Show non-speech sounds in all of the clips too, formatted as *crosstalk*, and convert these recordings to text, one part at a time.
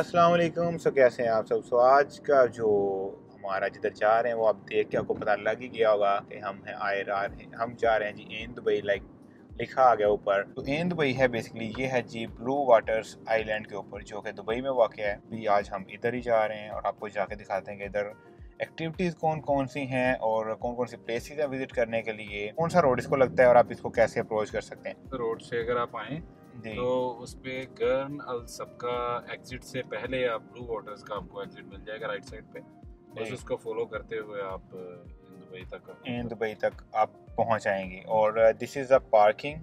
अस्सलाम वालेकुम सो कैसे हैं आप सब? सो आज का जो हमारा जिधर जा रहे हैं, वो आप देख के आपको पता लग ही गया होगा कि हम हैं आए हैं। हम जा रहे हैं जी एन दुबई लाइक लिखा आ गया ऊपर। तो एन दुबई है बेसिकली ये है जी ब्लू वाटर्स आइलैंड के ऊपर, जो कि दुबई में वाक़ है। भी आज हम इधर ही जा रहे हैं और आपको जाके दिखाते हैं कि इधर एक्टिविटीज़ कौन कौन सी हैं और कौन कौन सी प्लेसेस हैं विज़िट करने के लिए। कौन सा रोड इसको लगता है और आप इसको कैसे अप्रोच कर सकते हैं? रोड से अगर आप आए तो उस पे गर्न अल सबका एग्जिट से पहले आप ब्लू वाटर्स का आपको एग्जिट मिल जाएगा राइट साइड पे। बस। उसको फॉलो करते हुए आप दुबई तक एन दुबई तक आप पहुँच जाएँगे। और this is a parking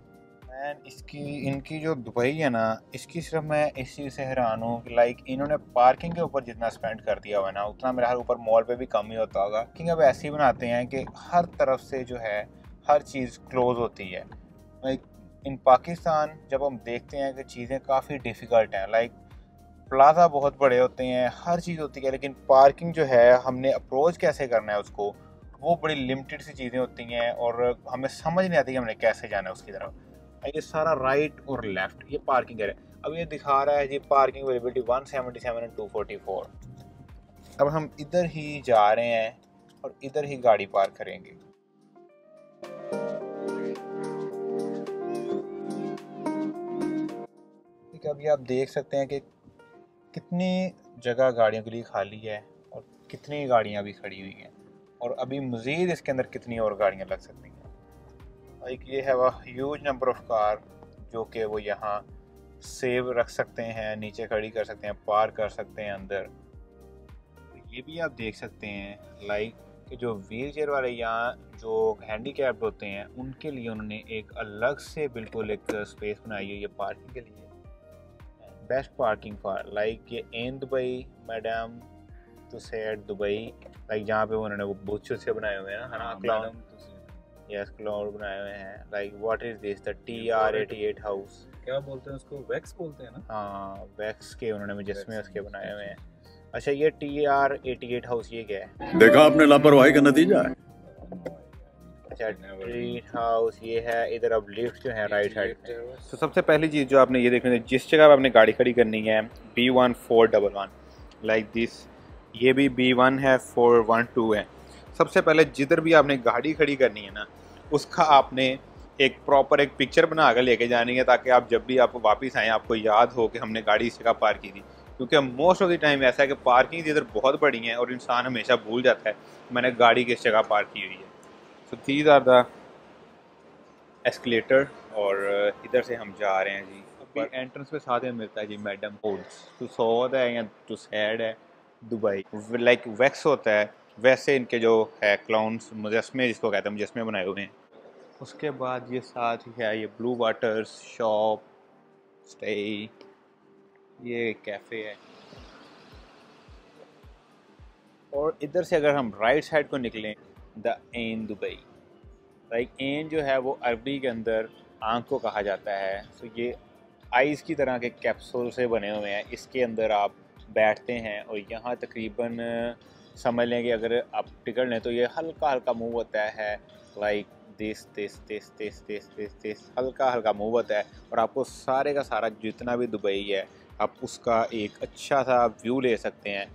and इसकी इनकी जो दुबई है ना इसकी सिर्फ़ मैं इस चीज़ से हैरान हूँ कि लाइक इन्होंने पार्किंग के ऊपर जितना स्पेंड कर दिया हुआ है ना उतना मेरे हर ऊपर मॉल पे भी कम ही होता होगा। क्योंकि अब ऐसे ही बनाते हैं कि हर तरफ़ से जो है हर चीज़ क्लोज होती है। लाइक इन पाकिस्तान जब हम देखते हैं कि चीज़ें काफ़ी डिफ़िकल्ट हैं लाइक प्लाजा बहुत बड़े होते हैं, हर चीज़ होती है, लेकिन पार्किंग जो है, हमने अप्रोच कैसे करना है उसको, वो बड़ी लिमिटेड सी चीज़ें होती हैं और हमें समझ नहीं आती कि हमने कैसे जाना है उसकी तरफ़। ये सारा राइट और लेफ़्ट ये पार्किंग है। अब ये दिखा रहा है जी पार्किंग अवेलेबिलिटी 177 एंड 244 अब हम इधर ही जा रहे हैं और इधर ही गाड़ी पार्क करेंगे। है अभी आप देख सकते हैं कि कितनी जगह गाड़ियों के लिए खाली है और कितनी गाड़ियाँ अभी खड़ी हुई हैं और अभी मज़ीद इसके अंदर कितनी और गाड़ियाँ लग सकती हैं। लाइक ये है वह ह्यूज नंबर ऑफ़ कार जो कि वो यहाँ सेव रख सकते हैं, नीचे खड़ी कर सकते हैं पार कर सकते हैं अंदर। ये भी आप देख सकते हैं लाइक कि जो व्हील चेयर वाले यहाँ जो हैंडी होते हैं, उनके लिए उन्होंने एक अलग से बिल्कुल एक स्पेस बनाई हुई है पार्किंग के लिए। बेस्ट पार्किंग फॉर लाइक ये Ain Dubai Madame Tussauds Dubai like जहाँ पे उन्होंने वो बुच्चू से बनाए हुए हैं ना है ना क्लाउड यस क्लाउड बनाए हुए हैं। Like what is this the T R eighty eight house क्या बोलते हैं उसको? वैक्स बोलते हैं ना? हाँ वैक्स के उन्होंने मुजस्मे उसके बनाए हुए हैं। अच्छा ये T R eighty eight house ये क्या है? देखा आपने लापरवाही का नतीजा है? अच्छा ट्री हाउस ये है इधर अब लिफ्ट जो है राइट साइड तो सबसे पहली चीज़ जो आपने ये देखनी है जिस जगह पर आपने गाड़ी खड़ी करनी है B one four double one like this ये भी बी वन है फोर वन टू है। सबसे पहले जिधर भी आपने गाड़ी खड़ी करनी है ना उसका आपने एक प्रॉपर एक पिक्चर बना कर लेके जानी है ताकि आप जब भी आप वापस आएँ आपको याद हो कि हमने गाड़ी इस जगह पार्क की थी। क्योंकि मोस्ट ऑफ़ द टाइम ऐसा है कि पार्किंग इधर बहुत बड़ी है और इंसान हमेशा भूल जाता है मैंने गाड़ी किस जगह पार्क की हुई है। So these are the escalator और इधर से हम जा रहे हैं जी। अभी एंट्रेंस पे साथ में मिलता है जी मैडम होल्ड्स तो सौद है या तो सैड है? दुबई लाइक वैक्स होता है वैसे इनके जो है क्लाउंस मुजस्मे जिसको कहते हैं मुजस्मे बनाए हुए हैं। उसके बाद ये साथ ही है ये ब्लू वाटर्स शॉप स्टे ये कैफ़े है। और इधर से अगर हम राइट साइड को निकलें the Ain Dubai. Like Ain जो है वो अरबी के अंदर आँख को कहा जाता है। सो ये आइस की तरह के कैप्सूल से बने हुए हैं। इसके अंदर आप बैठते हैं और यहाँ तकरीबन समझ लें कि अगर आप टिकट लें तो ये हल्का हल्का मूव होता है। Like this this this this this this this हल्का हल्का मूव होता है और आपको सारे का सारा जितना भी दुबई है, आप उसका एक अच्छा सा व्यू ले सकते हैं।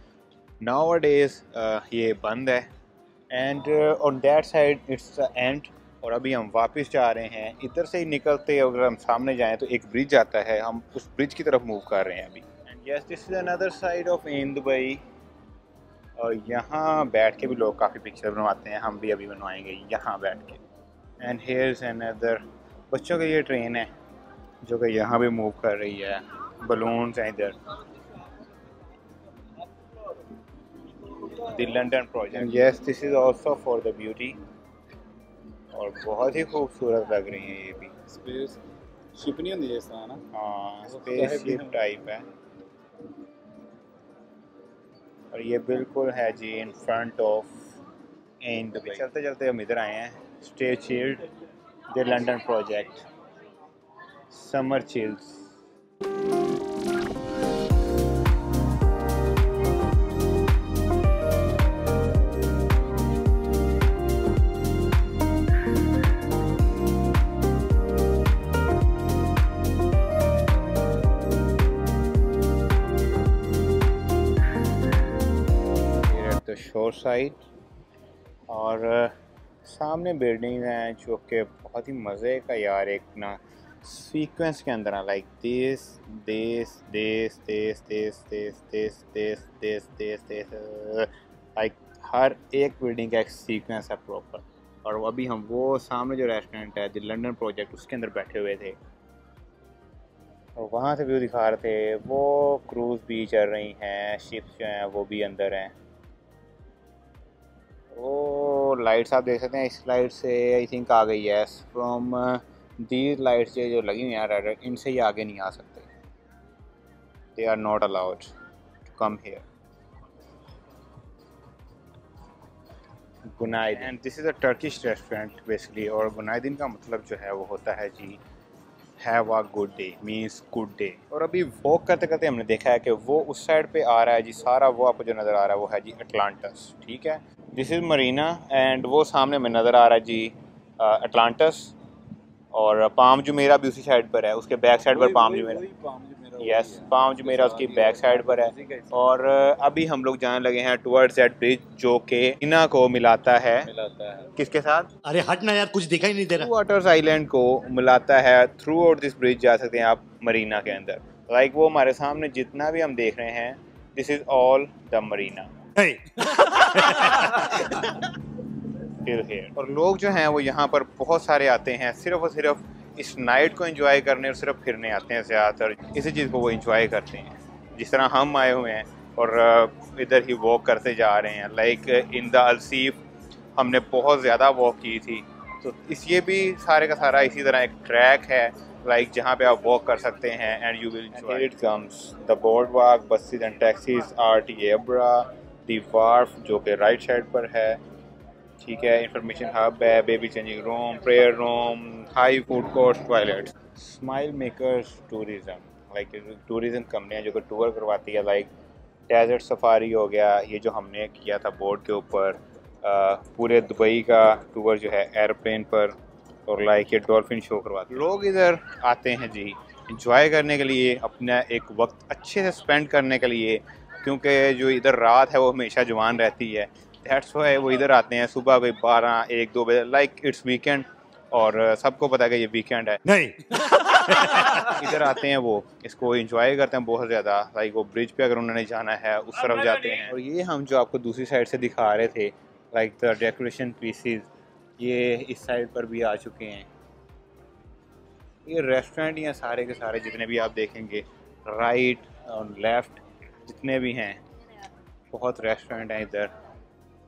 नाव डेज़ ये बंद है। And on that side it's the end और अभी हम वापस जा रहे हैं। इधर से ही निकलते अगर हम सामने जाएँ तो एक ब्रिज आता है। हम उस ब्रिज की तरफ़ मूव कर रहे हैं अभी। And yes this is another side of in Dubai और यहाँ बैठ के भी लोग काफ़ी पिक्चर बनवाते हैं। हम भी अभी बनवाएँगे यहाँ बैठ के। एंड हेयर्स एन अदर बच्चों के ये ट्रेन है, जो कि यहाँ भी मूव कर रही है। बलून्स हैं इधर। The London project yes this is also for the beauty और बहुत ही खूबसूरत लग रही है ये भी। स्पेस शिप नहीं होती जिस तरह ना? हाँ स्पेस शिप है। टाइप है। और ये बिल्कुल है जी in front of in Dubai चलते चलते हम इधर आए हैं। Stay chilled the London project summer chills side और uh, सामने बिल्डिंग हैं जो कि बहुत ही मज़े का यार एक ना सीक्वेंस के अंदर है like this this this this this this this this this this this like हर एक बिल्डिंग का एक सीक्वेंस है प्रॉपर और अभी हम वो सामने जो रेस्टोरेंट है द लंदन प्रोजेक्ट उसके अंदर बैठे हुए थे और वहाँ से व्यू दिखा रहे थे वो क्रूज़ भी चल रही हैं शिप्स जो हैं वो भी अंदर हैं वो लाइट्स आप देख सकते हैं, इस लाइट से आई थिंक आ गई है फ्रॉम दी लाइट्स जो लगी हुई हैं रेड इनसे ही आगे नहीं आ सकते। They are not allowed to come here गुनाइद and this is a Turkish restaurant basically और गुनाइदिन का मतलब जो है, वो होता है जी have a good day means good day और अभी वॉक करते करते हमने देखा है कि वो उस साइड पे आ रहा है जी, सारा वो आपको जो नज़र आ रहा है, वो है जी अटलांटस ठीक है? दिस इज़ मरीना एंड वो सामने में नज़र आ रहा है जी अटलांटस और पाम जुमेरा भी उसी साइड पर है। उसके बैक साइड पर Palm Jumeirah yes Palm Jumeirah उसकी बैक साइड पर है। और अभी हम लोग जाने लगे हैं टुवर्ड्स दैट ब्रिज जो के इना को मिलाता है। किसके साथ? अरे हट ना यार कुछ दिखाई नहीं दे रहा। वाटर्स आइलैंड को मिलाता है। थ्रू आउट दिस ब्रिज जा सकते हैं आप मरीना के अंदर। लाइक like वो हमारे सामने जितना भी हम देख रहे हैं this is all the marina *laughs* Hey, फिर और लोग जो हैं वो यहाँ पर बहुत सारे आते हैं सिर्फ़ और सिर्फ़ इस नाइट को एंजॉय करने और सिर्फ़ फिरने आते हैं ज़्यादातर। इसी चीज़ को वो एंजॉय करते हैं। जिस तरह हम आए हुए हैं और इधर ही वॉक करते जा रहे हैं लाइक इन द अलसीफ हमने बहुत ज़्यादा वॉक की थी। तो इस ये भी सारे का सारा इसी तरह एक ट्रैक है लाइक जहाँ पे आप वॉक कर सकते हैं and you will it comes the boardwalk buses and taxis R T Abra the wharf जो कि राइट साइड पर है, ठीक है इंफॉर्मेशन हब है baby changing room prayer room high food court toilet smile makers tourism like tourism कंपनियाँ जो कि टूर करवाती है लाइक डेजर्ट सफारी हो गया, ये जो हमने किया था बोर्ड के ऊपर पूरे दुबई का टूर जो है एयरप्लेन पर, और लाइक ये डॉल्फिन शो करवाते लोग इधर आते हैं जी इंजॉय करने के लिए, अपना एक वक्त अच्छे से स्पेंड करने के लिए क्योंकि जो इधर रात है वो हमेशा जवान रहती है। दैट्स वाई वो इधर आते हैं सुबह कोई बारह एक दो बजे। लाइक इट्स वीकेंड और सबको पता है कि ये वीकेंड है। नहीं। *laughs* इधर आते हैं वो इसको एंजॉय करते हैं बहुत ज़्यादा। लाइक वो ब्रिज पे अगर उन्होंने जाना है उस तरफ़ जाते हैं। और ये हम जो आपको दूसरी साइड से दिखा रहे थे लाइक द डेकोरेशन पीसीज ये इस साइड पर भी आ चुके हैं। ये रेस्टोरेंट या सारे के सारे जितने भी आप देखेंगे। राइट और लेफ़्ट जितने भी हैं, बहुत रेस्टोरेंट हैं इधर।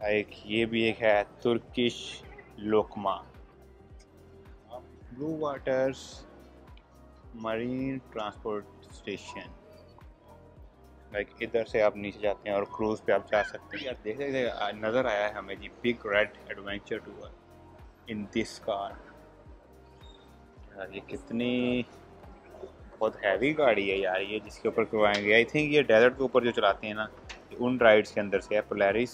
लाइक ये भी एक है Turkish Lokma Blue Waters marine transport station like इधर से आप नीचे जाते हैं और क्रूज पे आप जा सकते हैं। यार, देख सकते नज़र आया है हमें जी big red adventure tour in this car ये कितनी बहुत हैवी गाड़ी है यार ये जिसके ऊपर करवाएँगे। आई थिंक ये डेजर्ट के ऊपर जो चलाते हैं ना उन राइड्स के अंदर से है पोलैरिस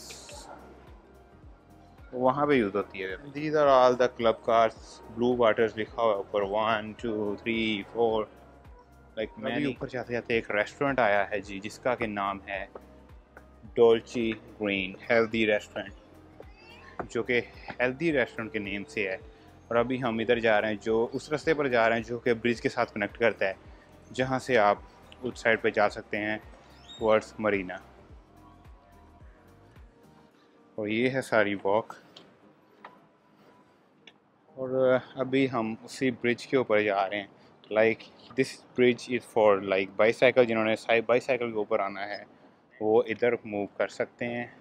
वहाँ पे यूज़ होती है। These are all the club cars Blue Waters लिखा हुआ है ऊपर। One two three four like मैं भी ऊपर जाते जाते एक रेस्टोरेंट आया है जी जिसका के नाम है डोल्ची ग्रीन हेल्दी रेस्टोरेंट जो कि हेल्दी रेस्टोरेंट के नेम से है। और अभी हम इधर जा रहे हैं जो उस रास्ते पर जा रहे हैं जो कि ब्रिज के साथ कनेक्ट करता है। जहाँ से आप उस साइड पे जा सकते हैं वर्ड्स मरीना और ये है सारी वॉक और अभी हम उसी ब्रिज के ऊपर जा रहे हैं. Like this bridge is for like bicycle जिन्होंने बाईसाइकिल के ऊपर आना है, वो इधर मूव कर सकते हैं.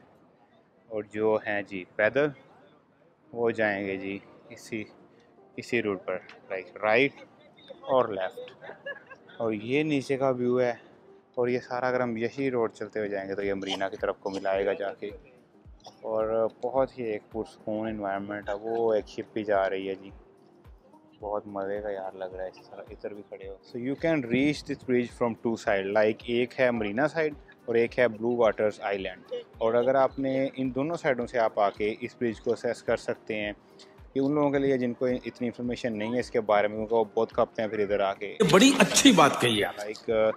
और जो हैं जी, पैदल, वो जाएँगे जी इसी इसी रूट पर लाइक राइट और लेफ़्ट और ये नीचे का व्यू है और ये सारा अगर हम यही रोड चलते हुए जाएँगे तो ये मरीना की तरफ़ को मिलाएगा जाके। और बहुत ही एक पुरसकून इन्वायरमेंट है, वो एक शिप भी जा रही है जी। बहुत मज़े का यार लग रहा है, इस तरह, इधर भी खड़े हो। So you can reach this bridge from two side like एक है मरीना साइड और एक है ब्लू वाटर्स आइलैंड और अगर आपने इन दोनों साइडों से आप आके इस ब्रिज को असेस कर सकते हैं ये उन लोगों के लिए जिनको इतनी इन्फॉर्मेशन नहीं है इसके बारे में उनको बहुत खपते हैं फिर इधर आके। बड़ी अच्छी बात कही है। लाइक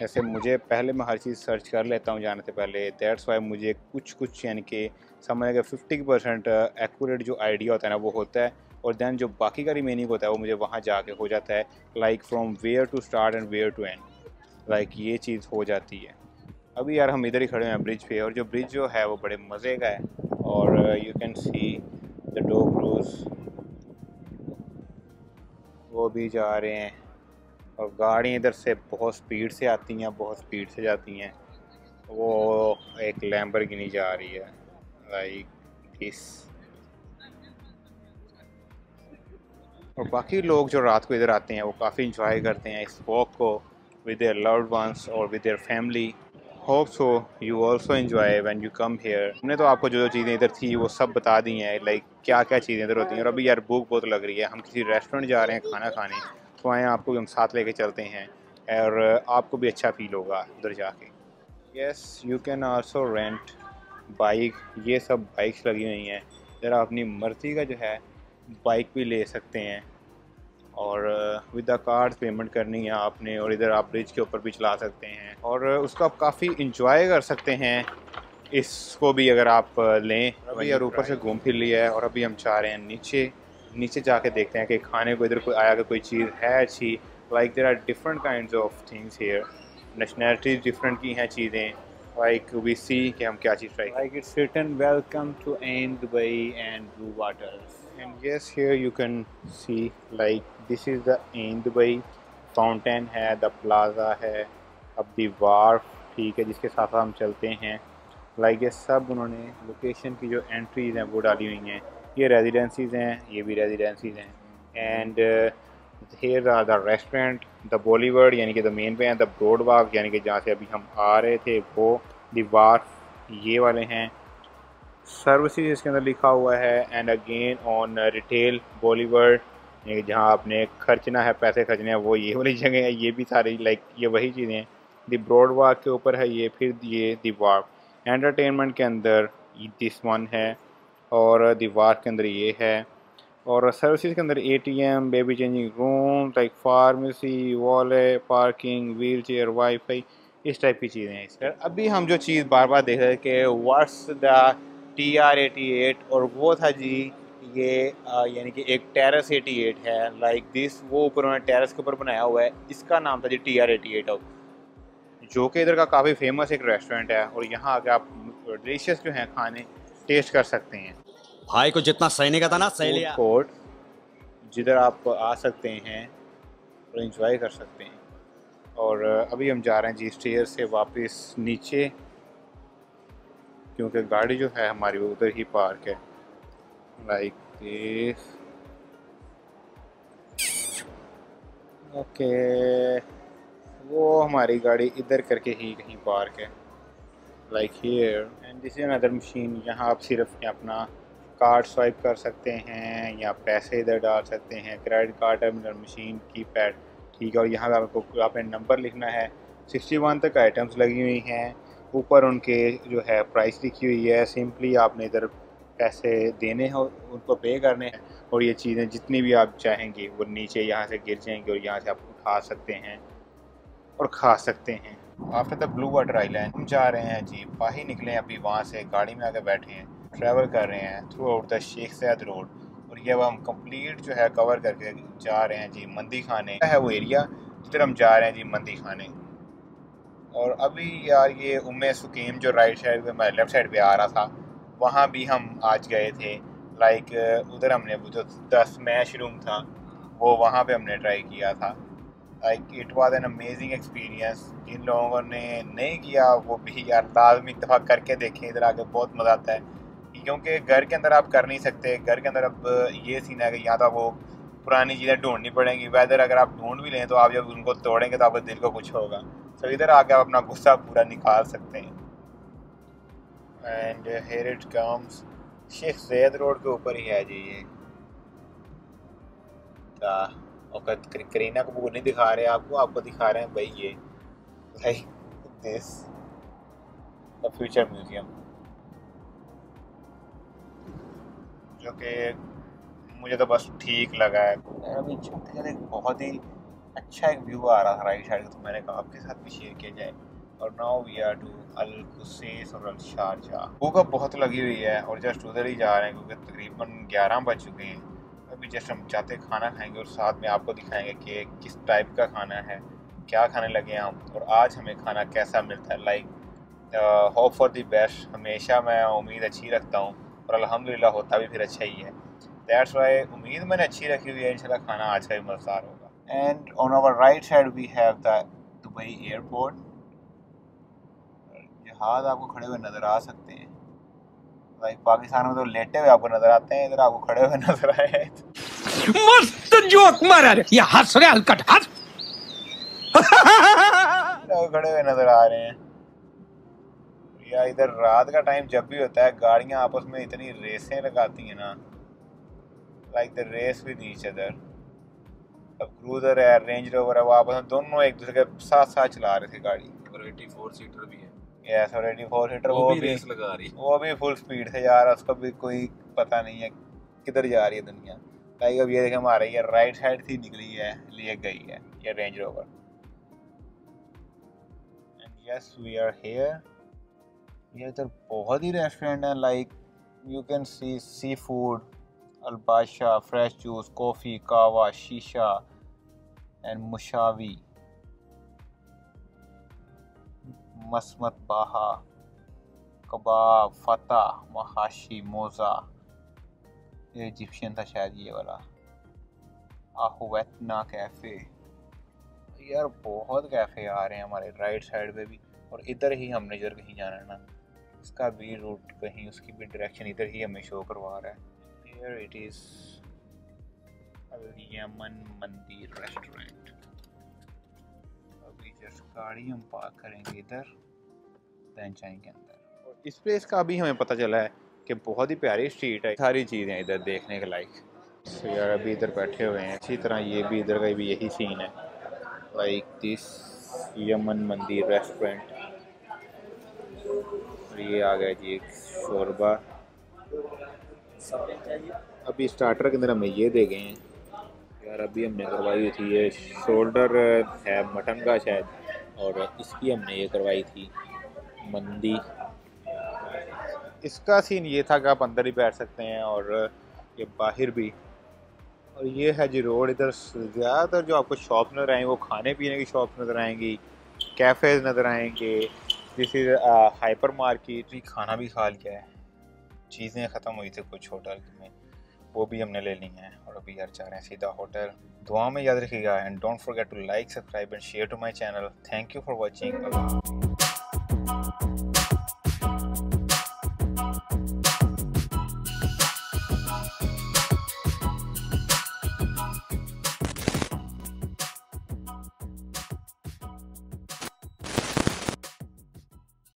जैसे मुझे पहले मैं हर चीज़ सर्च कर लेता हूँ जाने से पहले। दैट्स वाई मुझे कुछ कुछ यानी कि समझ कि फिफ्टी परसेंट एक्यूरेट जो आइडिया होता है ना वो होता है। और दैन जो बाकी का रिमेनिंग होता है वो मुझे वहाँ जाके हो जाता है। Like from where to start and where to end like ये चीज़ हो जाती है। अभी यार हम इधर ही खड़े हैं ब्रिज पे। और जो ब्रिज जो है वो बड़े मज़े का है। और you can see the dhow cruise वो भी जा रहे हैं। और गाड़ी इधर से बहुत स्पीड से आती हैं, बहुत स्पीड से जाती हैं। वो एक लैम्बरगिनी जा रही है। लाइक दिस और बाकी लोग जो रात को इधर आते हैं, वो काफ़ी इंजॉय करते हैं इस वॉक को विद देयर लव्ड वंस और with their family hope so you also enjoy when you come here हमने तो आपको जो जो चीज़ें इधर थी, वो सब बता दी हैं लाइक क्या क्या चीज़ें इधर होती हैं। और अभी यार भूख बहुत लग रही है, हम किसी रेस्टोरेंट जा रहे हैं खाना खाने तो आए आपको भी हम साथ लेके चलते हैं, और आपको भी अच्छा फील होगा उधर जाके। Yes you can also rent bike ये सब बाइक्स लगी हुई हैं। इधर अपनी मर्ज़ी का जो है बाइक भी ले सकते हैं। और विद द कार्ड पेमेंट करनी है आपने और इधर आप ब्रिज के ऊपर भी चला सकते हैं। और उसको आप काफ़ी इंजॉय कर सकते हैं। इसको भी अगर आप लें अभी यार ऊपर से घूम फिर लिया है और अभी हम चाह रहे हैं नीचे नीचे जाके देखते हैं कि खाने को इधर कोई आया कि कोई चीज़ है अच्छी। Like there are different kind of things here nationalities different की हैं चीज़ें। Like we see कि हम क्या चीज़ try like it's written welcome to Ain Dubai and Blue Waters. And yes, here you can see, like, this is the Ain Dubai fountain है the plaza है। अब दी ठीक है, जिसके साथ साथ हम चलते हैं। लाइक ये सब उन्होंने लोकेशन की जो एंट्रीज़ हैं, वो डाली हुई हैं। ये रेजिडेंसीज़ हैं, ये भी रेजिडेंसीज़ हैं। And here are the restaurant the boulevard यानी कि द मेन पे हैं द ब्रॉड वाक यानी कि जहाँ से अभी हम आ रहे थे, वो दीवार ये वाले हैं। सर्विसेज़ इसके अंदर लिखा हुआ है and again on retail boulevard जहाँ आपने खर्चना है, पैसे खर्चने हैं, वो ये वाली जगह है, ये भी सारी लाइक ये वही चीज़ें हैं। दी ब्रॉड वाक के ऊपर है ये, फिर ये दी दीवार एंटरटेनमेंट के अंदर दिस वन है और दी दीवार के अंदर ये है। और सर्विसेज़ के अंदर ATM baby changing room like pharmacy valet parking wheelchair wifi इस टाइप की चीज़ें हैं सर अभी हम जो चीज़ बार बार देख रहे हैं कि what's the T R eighty eight और वो था जी ये यानी कि एक टेरस एटी एट है लाइक दिस वो ऊपर उन्होंने टेरस के ऊपर बनाया हुआ है इसका नाम था G T R eighty eight जो कि इधर का काफ़ी फ़ेमस एक रेस्टोरेंट है और यहाँ आके आप डिलीशियस जो हैं खाने टेस्ट कर सकते हैं। भाई को जितना सहने का था ना सह लिया कोर्ट जिधर आप आ सकते हैं और इंजॉय कर सकते हैं। और अभी हम जा रहे हैं जी स्टेयर से वापस नीचे। क्योंकि गाड़ी जो है हमारी वो उधर ही पार्क है। लाइक दिस ओके वो हमारी गाड़ी इधर करके ही कहीं पार्क है। Like here and this is another machine यहाँ आप सिर्फ़ अपना कार्ड स्वाइप कर सकते हैं या पैसे इधर डाल सकते हैं। Credit card terminal machine keypad ठीक है। और यहाँ पर आपको आपने नंबर लिखना है। सिक्सटी वन तक आइटम्स लगी हुई हैं। ऊपर उनके जो है प्राइस लिखी हुई है सिंपली आपने इधर पैसे देने हैं उनको पे करने हैं और ये चीज़ें जितनी भी आप चाहेंगे वो नीचे यहाँ से गिर जाएँगी और यहाँ से आप उठा सकते हैं और खा सकते हैं। After the Blue Water Island हम जा रहे हैं जी, बाहर निकले हैं, अभी वहाँ से गाड़ी में आकर बैठे हैं ट्रैवल कर रहे हैं throughout the Sheikh Zayed Road और ये अब हम कंप्लीट जो है कवर करके जा रहे हैं जी, मंदी खाने। है वो एरिया जिधर हम जा रहे हैं जी, मंदी खाने। और अभी यार ये उम्मे सुकीम जो राइट साइड पे हमारे लेफ़्ट साइड पे आ रहा था, वहाँ भी हम आज गए थे। लाइक उधर हमने वो जो दस मैश रूम था, वो वहाँ पे हमने ट्राई किया था। Like it was an amazing experience जिन लोगों ने नहीं किया, वो भी यार लाजमी दफ़ा करके देखें, इधर आके बहुत मज़ा आता है। क्योंकि घर के अंदर आप कर नहीं सकते। घर के अंदर अब ये सीन है कि या तो आपको पुरानी चीज़ें ढूंढनी पड़ेंगी। वैदर अगर आप ढूंढ भी लें तो आप जब उनको तोड़ेंगे तो आपके दिल को कुछ होगा। तो इधर आके आप अपना गुस्सा पूरा निकाल सकते हैं। And here it comes Sheikh Zayed Road के ऊपर ही है जी ये। और करीना कपूर नहीं दिखा रहे आपको आपको दिखा रहे हैं भाई ये। दिस द फ्यूचर म्यूज़ियम जो कि मुझे तो बस ठीक लगा है। अभी बहुत ही अच्छा एक व्यू आ रहा था राइट साइड का तो मैंने कहा आपके साथ भी शेयर किया जाए। और now we are to Al Qusais और अल शारजा भूख बहुत लगी हुई है और जस्ट उधर ही जा रहे हैं, क्योंकि तकरीबन ग्यारह बज चुके हैं। अभी जस्ट हम चाहते खाना खाएँगे और साथ में आपको दिखाएँगे कि किस टाइप का खाना है, क्या खाने लगे हैं हम। और आज हमें खाना कैसा मिलता है like hope for the best हमेशा मैं उम्मीद अच्छी रखता हूँ और अल्हम्दुलिल्लाह होता भी फिर अच्छा ही है। दैट्स वाई उम्मीद मैंने अच्छी रखी हुई है, इंशाल्लाह खाना आज का भी मज़ेदार होगा। And on our right side we have the Dubai airport जहाज़ आपको खड़े हुए नज़र आ सकते हैं। लाइक पाकिस्तान में तो लेटे हुए आपको नज़र आते हैं इधर आपको खड़े हुए नज़र आए मस्त जोक मारा रे। ये हंस रहे हलकट हंस खड़े हुए नज़र आ रहे हैं। या इधर रात का टाइम जब भी होता है गाड़ियाँ आपस में इतनी रेसें लगाती हैं ना। Like the race with each other अब क्रूजर है रेंज रोवर है वो आपस में दोनों एक दूसरे के साथ साथ चला रहे थे गाड़ी। और 84 सीटर भी है। यस और एटी फोर सीटर वो वो भी रेस लगा रही वो भी फुल स्पीड से जा रहा है उसका भी कोई पता नहीं है किधर जा रही है दुनिया। लाइक अब ये देखें हमारा ये राइट साइड से निकली है लिए गई है ये Range Rover and yes we are here ये इधर बहुत ही रेस्टोरेंट है like you can see seafood Albasha fresh juice coffee कावा शीशा एंड मुशावी मसमत बाहा कबाब फतह महाशी मोज़ा ये इजिप्शियन था शायद ये वाला। आहुवतना कैफ़े यार, बहुत कैफ़े आ रहे हैं हमारे राइट साइड पे भी, और इधर ही हमने इधर कहीं जाना है ना। इसका भी रूट कहीं, उसकी भी डायरेक्शन इधर ही हमें शो करवा रहा है। Here it is Yemen Mandir restaurant अभी जस्ट गाड़ी हम पार्क करेंगे इधर देन जाएँगे अंदर। और इस प्लेस का अभी हमें पता चला है कि बहुत ही प्यारी स्ट्रीट है। सारी चीज़ें इधर देखने के लायक। So यार अभी इधर बैठे हुए हैं। इसी तरह ये भी इधर का भी यही सीन है। Like this Yemen Mandir restaurant और ये आ गया जी एक शोरबा। अभी स्टार्टर के अंदर हमें ये दे गए हैं। यार, अभी हमने करवाई हुई थी ये शोल्डर है मटन का शायद, और इसकी हमने ये करवाई थी मंदी। इसका सीन ये था कि आप अंदर ही बैठ सकते हैं और ये बाहर भी। और ये है जी रोड इधर ज़्यादातर जो आपको शॉप नज़र आएँगे, वो खाने पीने की शॉप नज़र आएँगी कैफ़ेज़ नज़र आएँगे। इज़ हाइपर मार्केट खाना भी खा लिया है। चीज़ें ख़त्म हुई थी कुछ होटल में, वो भी हमने ले ली हैं और अभी यार जा रहे हैं सीधा होटल। दुआ में याद रखिएगा and don't forget to like subscribe and share to my channel thank you for watching